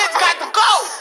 bitch got to go.